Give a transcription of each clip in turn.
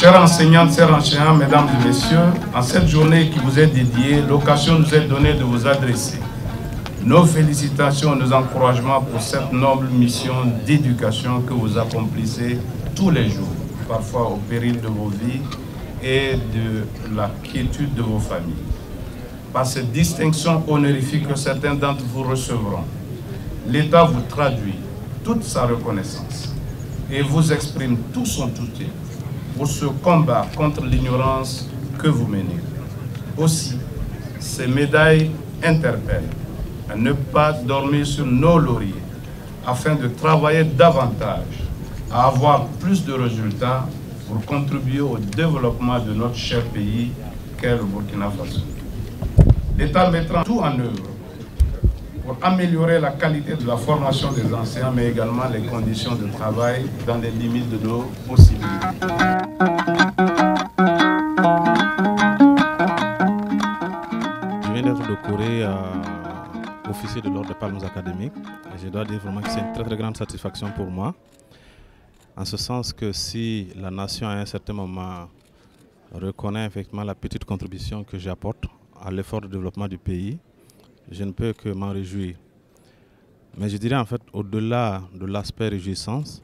Chers enseignantes, chers enseignants, mesdames et messieurs, en cette journée qui vous est dédiée, l'occasion nous est donnée de vous adresser nos félicitations nos encouragements pour cette noble mission d'éducation que vous accomplissez tous les jours, parfois au péril de vos vies et de la quiétude de vos familles. Par cette distinction honorifique que certains d'entre vous recevront, l'État vous traduit toute sa reconnaissance et vous exprime tout son soutien pour ce combat contre l'ignorance que vous menez. Aussi, ces médailles interpellent à ne pas dormir sur nos lauriers afin de travailler davantage, à avoir plus de résultats pour contribuer au développement de notre cher pays qu'est le Burkina Faso. L'État mettra tout en œuvre pour améliorer la qualité de la formation des enseignants, mais également les conditions de travail dans les limites de nos possibilités. Euh, officier de l'ordre des palmes académiques. Et je dois dire vraiment que c'est une très très grande satisfaction pour moi. En ce sens que si la nation à un certain moment reconnaît effectivement la petite contribution que j'apporte à l'effort de développement du pays, je ne peux que m'en réjouir. Mais je dirais en fait, au-delà de l'aspect réjouissance,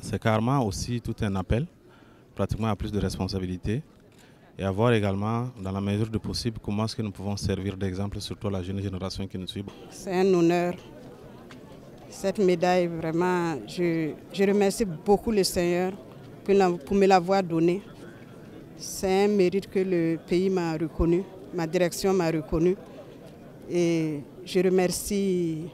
c'est carrément aussi tout un appel, pratiquement à plus de responsabilités, et à voir également, dans la mesure du possible, comment est-ce que nous pouvons servir d'exemple, surtout à la jeune génération qui nous suit. C'est un honneur. Cette médaille, vraiment, je, je remercie beaucoup le Seigneur pour, la, pour me l'avoir donnée. C'est un mérite que le pays m'a reconnu, ma direction m'a reconnu. Et je remercie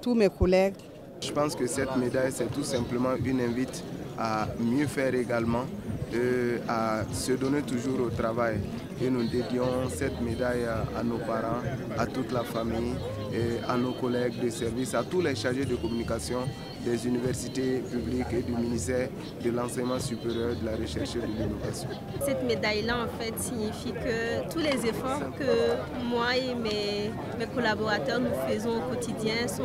tous mes collègues. Je pense que cette médaille, c'est tout simplement une invite à mieux faire également, et à se donner toujours au travail. Et nous dédions cette médaille à, à nos parents, à toute la famille, et à nos collègues de service, à tous les chargés de communication des universités publiques et du ministère de l'enseignement supérieur, de la recherche et de l'innovation. Cette médaille-là, en fait, signifie que tous les efforts que moi et mes, mes collaborateurs nous faisons au quotidien sont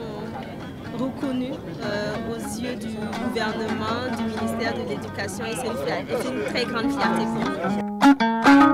reconnus euh, aux yeux du gouvernement, du ministère de l'Éducation et c'est une, une, très grande fierté pour nous.